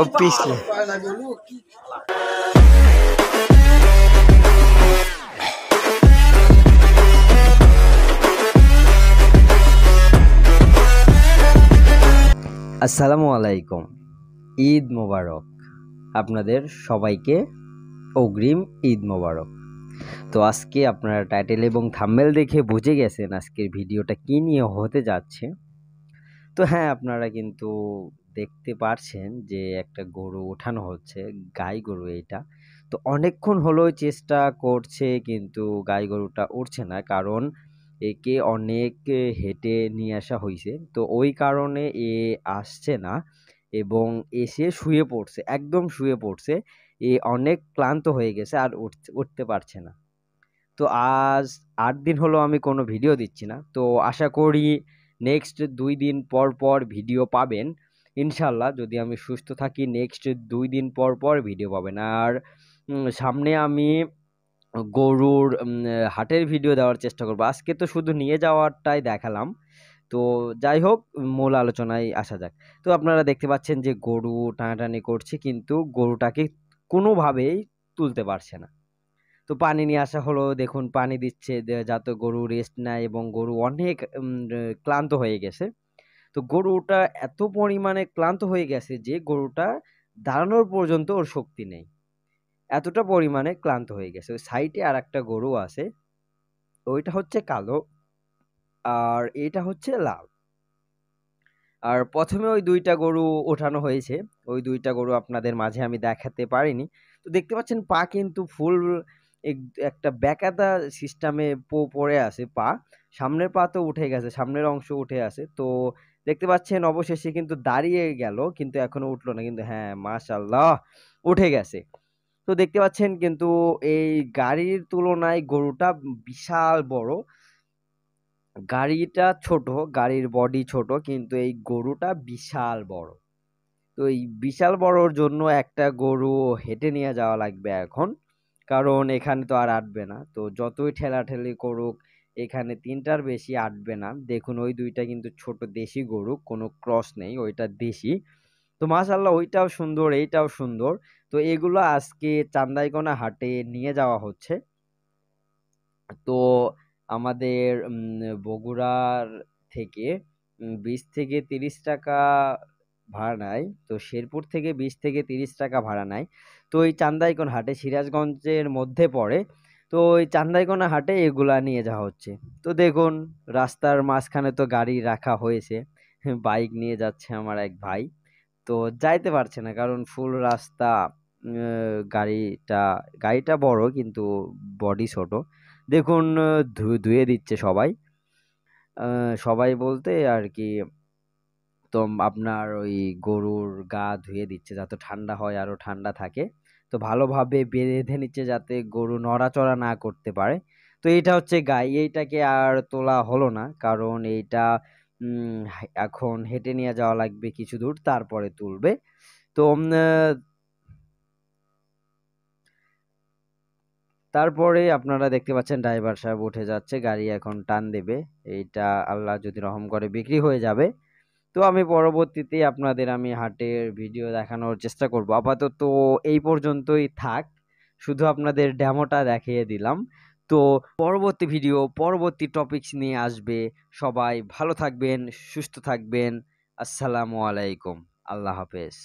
ও পিছলে আসসালামু আলাইকুম। ঈদ মোবারক। আপনাদের সবাইকে অগ্রিম ঈদ মোবারক। তো আজকে আপনারা টাইটেল এবং থাম্বেল দেখে বুঝে গেছেন আজকের ভিডিওটা কী নিয়ে হতে যাচ্ছে। তো হ্যাঁ আপনারা কিন্তু দেখতে পারছেন যে একটা গরু ওঠানো হচ্ছে, গাই গরু এইটা তো অনেকক্ষণ হলো চেষ্টা করছে কিন্তু গাই গরুটা উঠছে না কারণ একে অনেক হেঁটে নিয়ে আসা হয়েছে তো ওই কারণে এ আসছে না এবং এসে শুয়ে পড়ছে, একদম শুয়ে পড়ছে। এ অনেক ক্লান্ত হয়ে গেছে আর উঠতে পারছে না। তো আজ আট দিন হলো আমি কোনো ভিডিও দিচ্ছি না। তো আশা করি নেক্সট দুই দিন পর পর ভিডিও পাবেন। ইনশাল্লাহ যদি আমি সুস্থ থাকি নেক্সট দুই দিন পর পর ভিডিও পাবেন। আর সামনে আমি গরুর হাটের ভিডিও দেওয়ার চেষ্টা করব। আজকে তো শুধু নিয়ে যাওয়ারটাই দেখালাম। তো যাই হোক, মূল আলোচনায় আসা যাক। তো আপনারা দেখতে পাচ্ছেন যে গরু টানাটানি করছে, কিন্তু গরুটাকে কোনোভাবেই তুলতে পারছে না। তো পানি নিয়ে আসা হলো। দেখুন, পানি দিচ্ছে যাতে গরু রেস্ট নেয় এবং গরু অনেক ক্লান্ত হয়ে গেছে। তো গরুটা এত পরিমাণে ক্লান্ত হয়ে গেছে যে গরুটা দাঁড়ানোর পর্যন্ত ওর শক্তি নেই। এতটা পরিমাণে ক্লান্ত হয়ে গেছে। ওই সাইডে আর একটা গরু আছে। ওইটা হচ্ছে কালো আর এটা হচ্ছে লাল। আর প্রথমে ওই দুইটা গরু ওঠানো হয়েছে। ওই দুইটা গরু আপনাদের মাঝে আমি দেখাতে পারিনি। তো দেখতে পাচ্ছেন, পা কিন্তু ফুল একটা ব্যাকাদা সিস্টেমে পড়ে আছে পা। সামনের পা তো উঠে গেছে, সামনের অংশ উঠে আছে। তো দেখতে পাচ্ছেন অবশেষে কিন্তু দাঁড়িয়ে গেল, কিন্তু এখনও উঠল না। কিন্তু হ্যাঁ মাশাল্লাহ উঠে গেছে। তো দেখতে পাচ্ছেন কিন্তু এই গাড়ির তুলনায় গরুটা বিশাল বড়। গাড়িটা ছোট, গাড়ির বডি ছোট, কিন্তু এই গরুটা বিশাল বড়। তো এই বিশাল বড়র জন্য একটা গরু হেঁটে নিয়ে যাওয়া লাগবে এখন। কারণ এখানে তো আর আটবে না। তো যতই ঠেলাঠেলি করুক, এখানে তিনটার বেশি আটবে না। দেখুন, ওই দুইটা কিন্তু ছোট দেশি গরু, কোনো ক্রস নেই, ওইটা দেশি। তো মাশাল্লাহ ওইটাও সুন্দর, এইটাও সুন্দর। তো এগুলো আজকে চান্দাইকোনা হাটে নিয়ে যাওয়া হচ্ছে। তো আমাদের বগুড়ার থেকে বিশ থেকে তিরিশ টাকা ভাড়া নেয়। তো শেরপুর থেকে বিশ থেকে তিরিশ টাকা ভাড়া নেয়। তো এই চান্দাইকোন হাটে, সিরাজগঞ্জের মধ্যে পড়ে। তো ওই চান্দাইকোনা হাটে এগুলা নিয়ে যাওয়া হচ্ছে। তো দেখুন, রাস্তার মাঝখানে তো গাড়ি রাখা হয়েছে। বাইক নিয়ে যাচ্ছে আমার এক ভাই। তো যাইতে পারছে না, কারণ ফুল রাস্তা গাড়িটা গাড়িটা বড়, কিন্তু বডি ছোট। দেখুন, ধুয়ে দিচ্ছে সবাই। সবাই বলতে আর কি তো আপনার ওই গরুর গা ধুয়ে দিচ্ছে, যাতে ঠান্ডা হয় আরও ঠান্ডা থাকে। তো ভালোভাবে বেঁধে নিচ্ছে যাতে গরু নড়াচড়া না করতে পারে। তো এইটা হচ্ছে গাই এইটাকে আর তোলা হলো না। কারণ এইটা এখন হেঁটে নিয়ে যাওয়া লাগবে কিছু দূর, তারপরে তুলবে। তো তারপরে আপনারা দেখতে পাচ্ছেন ড্রাইভার সাহেব উঠে যাচ্ছে, গাড়ি এখন টান দেবে। এইটা আল্লাহ যদি রহম করে বিক্রি হয়ে যাবে। তো আমি পরবর্তীতে আপনাদের আমি হাটের ভিডিও দেখানোর চেষ্টা করব। আপাতত এই পর্যন্তই থাক। শুধু আপনাদের ড্যামোটা দেখিয়ে দিলাম। তো পরবর্তী ভিডিও পরবর্তী টপিকস নিয়ে আসবে। সবাই ভালো থাকবেন, সুস্থ থাকবেন। আসসালামু আলাইকুম। আল্লাহ হাফেজ।